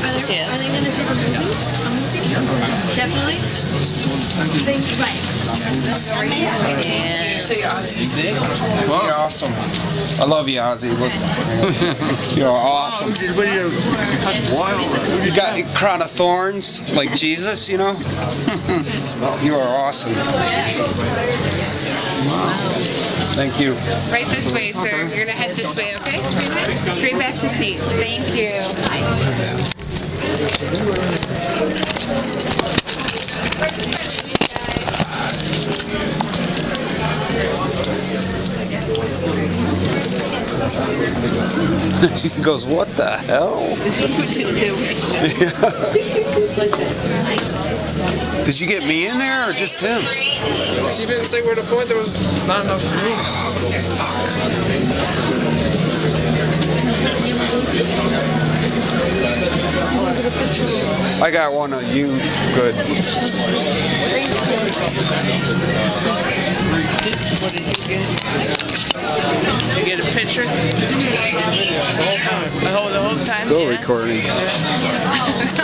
Yes, he Are they is. going to do the movie? A movie? Definitely? Right. And You're awesome. I love you, Ozzy. Look, you're awesome. What are you, wild? You got a crown of thorns like Jesus, you know? You are awesome. Thank you. Right this way, sir. You're gonna head this way, okay? Straight back, straight back to Steve. Thank you. She goes, what the hell? Did you get me in there or just him? She didn't say where to point. There was not enough room. I got one of you. Good. what did you get? You get a picture? The whole time. The whole, the whole time? Still yeah. recording.